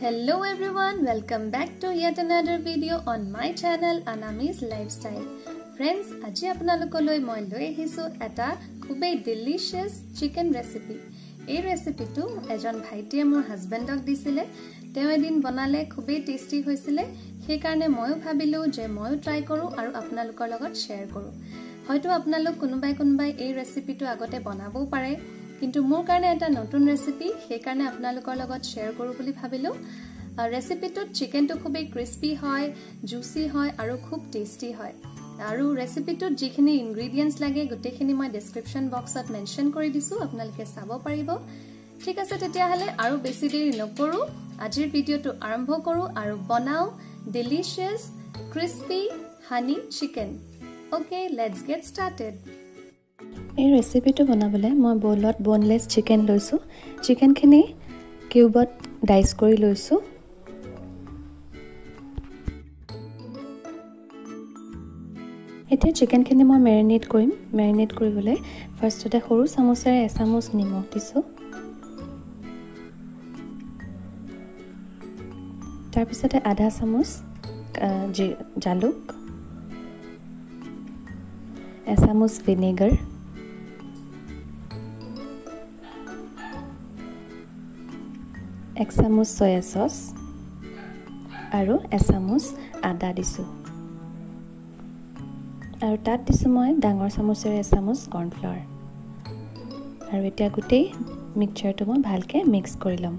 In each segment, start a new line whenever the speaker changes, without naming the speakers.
Hello everyone, welcome back to yet another video on my channel Anami's Lifestyle. Friends, আজি আপোনালোকলৈ মই লৈ আহিছোঁ এটা খুবেই ডিলিচিয়াছ চিকেন ৰেচিপি এই ৰেচিপিটো এজন ভাইটিয়ে মোৰ হাজবেণ্ডক দিছিলে তেওঁ এদিন বনালে খুবেই টেষ্টি হৈছিলে সেইকাৰণে ময়ো ভাবিলোঁ যে ময়ো ট্ৰাই কৰোঁ আৰু আপোনালোকৰ লগত শ্বেয়াৰ কৰোঁ হয়তো আপোনালোক কোনোবাই কোনোবাই এই ৰেচিপিটো আগতে বনাবও পাৰে কিন্তু মোৰ কাৰণে এটা নতুন ৰেচিপি সেইকাৰণে আপোনালোকৰ লগত শ্বেয়াৰ কৰোঁ বুলি ভাবিলোঁ। ৰেচিপিটোত চিকেনটো খুবেই ক্ৰিস্পি হয় জুচি হয় আৰু খুব টেষ্টি হয়। আৰু ৰেচিপিটোত যিখিনি ইনগ্ৰিডিয়েণ্টছ লাগে গোটেইখিনি মই ডেছক্ৰিপশ্যন বক্সত মেনশ্যন কৰি দিছোঁ আপোনালোকে চাব পাৰিব। ঠিক আছে তেতিয়াহ'লে আৰু বেছি দেৰি নকৰোঁ। আজিৰ ভিডিঅ'টো আৰম্ভ কৰোঁ আৰু বনাওঁ delicious crispy honey chicken okay let's get started
এই ৰেচিপিটো বনাবলৈ মই বৌলত বনলেছ চিকেন লৈছোঁ। চিকেনখিনি কিউবত ডাইচ কৰি লৈছোঁ। এতিয়া চিকেনখিনি মই মেৰিনেট কৰিম। মেৰিনেট কৰিবলৈ ফাৰ্ষ্টতে সৰু চামুচেৰে এচামুচ নিমখ দিছোঁ। তাৰপিছতে আধা চামুচ জালুক। এচামুচ ভিনেগাৰ। এক চামুচ চয়া চচ আৰু এচামুচ আদা দিছোঁ। আৰু তাত দিছোঁ মই ডাঙৰ চামুচেৰে এচামুচ কৰ্ণফ্লাৱাৰ। আৰু এতিয়া গোটেই মিক্সাৰটো মই ভালকৈ মিক্স কৰি ল'ম।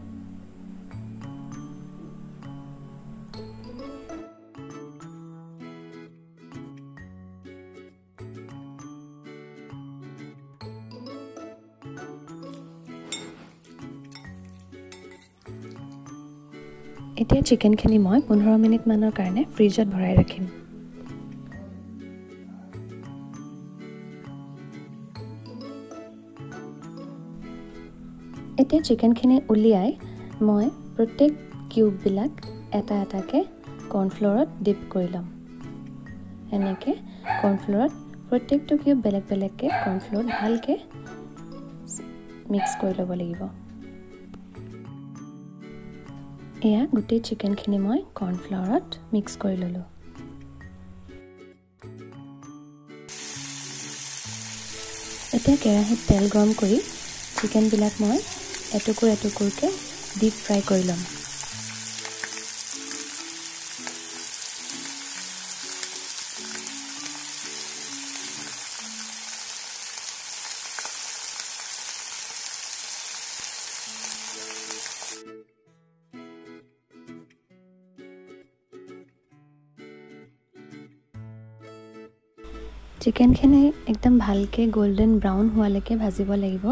এতিয়া চিকেনখিনি মই পোন্ধৰ মিনিটমানৰ কাৰণে ফ্ৰিজত ভৰাই ৰাখিম। এতিয়া চিকেনখিনি উলিয়াই মই প্ৰত্যেক কিউববিলাক এটা এটাকৈ কৰ্ণফ্ল'ৰত ডিপ কৰি ল'ম। এনেকৈ কৰ্ণফ্ল'ৰত প্ৰত্যেকটো কিউব বেলেগ বেলেগকৈ কৰ্ণফ্ল'ৰত ভালকৈ মিক্স কৰি ল'ব লাগিব। এয়া গোটেই চিকেনখিনি মই কৰ্ণফ্লাৱাৰত মিক্স কৰি ল'লোঁ। এতিয়া কেৰাহীত তেল গৰম কৰি চিকেনবিলাক মই এটুকুৰ এটুকুৰকৈ ডিপ ফ্ৰাই কৰি ল'ম। চিকেনখিনি একদম ভালকৈ গল্ডেন ব্ৰাউন হোৱালৈকে ভাজিব লাগিব।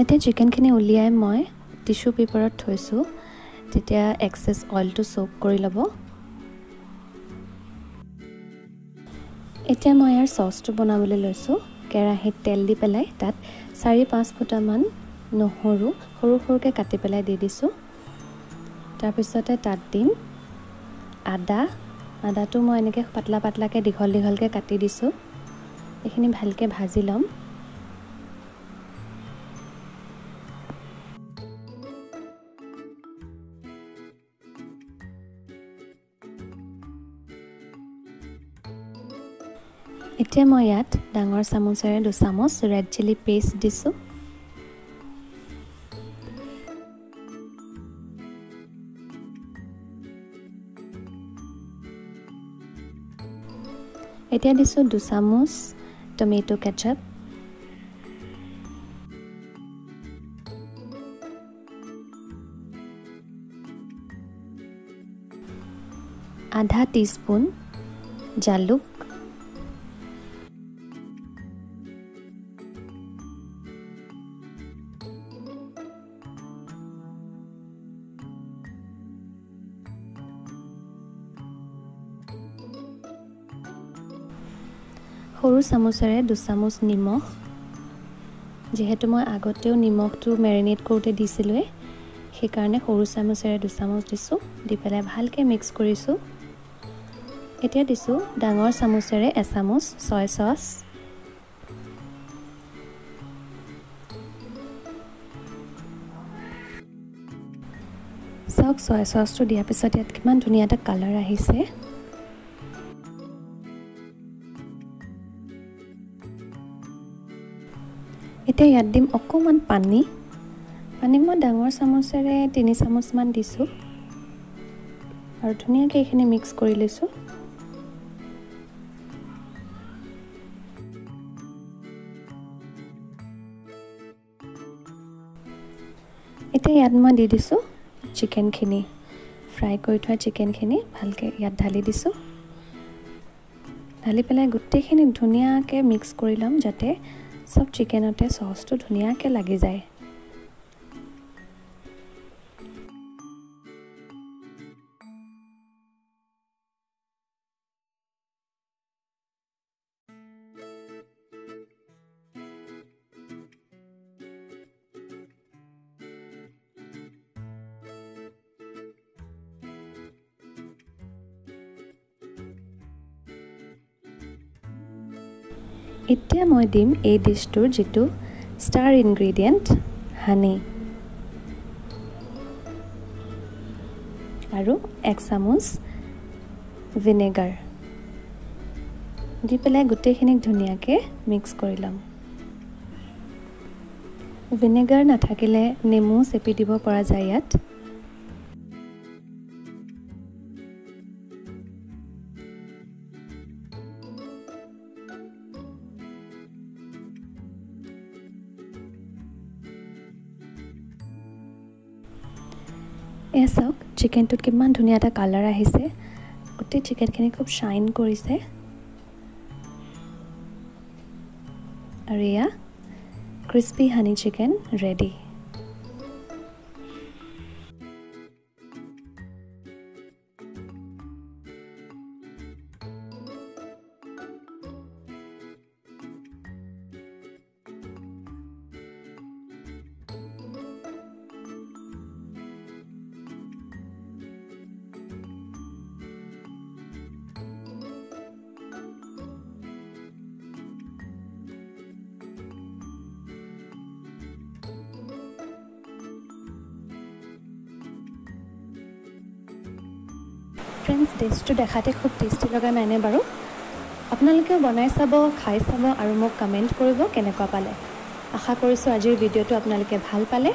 এতিয়া চিকেনখিনি উলিয়াই মই টিচু পেপাৰত থৈছোঁ। তেতিয়া এক্সেছ অইলটো চ'ক কৰি ল'ব। এতিয়া মই ইয়াৰ চচটো বনাবলৈ লৈছোঁ। কেৰাহীত তেল দি পেলাই তাত চাৰি পাঁচ ফুটামান নহৰু সৰু সৰুকৈ কাটি পেলাই দি দিছোঁ। তাৰপিছতে তাত দিম আদা। আদাটো মই এনেকৈ পাতলা পাতলাকৈ দীঘল দীঘলকৈ কাটি দিছোঁ। এইখিনি ভালকৈ ভাজি ল'ম। এতিয়া মই ইয়াত ডাঙৰ চামুচেৰে দুচামুচ ৰেড চিলি পেষ্ট দিছোঁ। এতিয়া দিছোঁ দুচামুচ টমেট' কেচাপ। আধা টিস্পুন জালুক। সৰু চামুচেৰে দুচামুচ নিমখ। যিহেতু মই আগতেও নিমখটো মেৰিনেট কৰোঁতে দিছিলোঁৱে সেইকাৰণে সৰু চামুচেৰে দুচামুচ দিছোঁ দি পেলাই ভালকৈ মিক্স কৰিছোঁ। এতিয়া দিছোঁ ডাঙৰ চামুচেৰে এচামুচ ছয় চচ। চাওক ছয় চচটো দিয়াৰ পিছত ইয়াত কিমান ধুনীয়া এটা কালাৰ আহিছে। এতিয়া ইয়াত দিম অকণমান পানী। পানী মই ডাঙৰ চামুচেৰে তিনি চামুচমান দিছোঁ। আৰু ধুনীয়াকৈ এইখিনি মিক্স কৰি লৈছোঁ। এতিয়া ইয়াত মই দি দিছোঁ চিকেনখিনি। ফ্ৰাই কৰি থোৱা চিকেনখিনি ভালকৈ ইয়াত ঢালি দিছোঁ। ঢালি পেলাই গোটেইখিনি ধুনীয়াকৈ মিক্স কৰি ল'ম যাতে চব চিকেনতে চচটো ধুনীয়াকৈ লাগি যায়। এতিয়া মই দিম এই ডিছটোৰ যিটো ষ্টাৰ ইনগ্ৰিডিয়েণ্ট হানি আৰু এক চামুচ ভিনেগাৰ দি পেলাই গোটেইখিনিক ধুনীয়াকৈ মিক্স কৰি ল'ম। ভিনেগাৰ নাথাকিলে নেমু চেপি দিব পৰা যায় ইয়াত। এয়া চাওক চিকেনটোত কিমান ধুনীয়া এটা কালাৰ আহিছে। গোটেই চিকেনখিনি খুব শ্বাইন কৰিছে। আৰু এয়া crispy honey chicken ready friends ডিছটো দেখাতে খুব টেষ্টি লগা নাইনে বাৰু? আপোনালোকেও বনাই চাব খাই চাব আৰু মোক কমেণ্ট কৰিব কেনেকুৱা পালে। আশা কৰিছোঁ আজিৰ ভিডিঅ'টো আপোনালোকে ভাল পালে।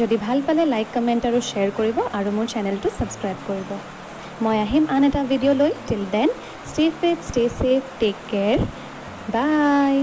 যদি ভাল পালে লাইক কমেণ্ট আৰু শ্বেয়াৰ কৰিব আৰু মোৰ চেনেলটো ছাবস্ক্ৰাইব কৰিব। মই আহিম আন এটা ভিডিঅ' লৈ till then stay fit stay safe take care bye